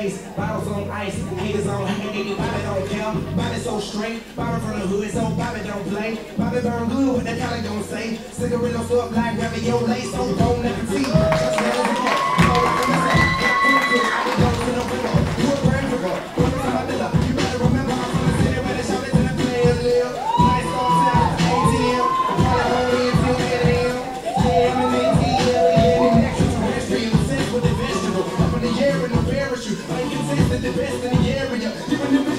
face, bottles on ice, haters on hate, nigga, Bobby don't care. Bobby so straight, Bobby from the hood, so Bobby don't play. Bobby burn blue, what the don't say? Cigarillo so like grabbing your lace, so don't never see. Just let it go. Go like a missile, get into it, I be going to the window. Yeah.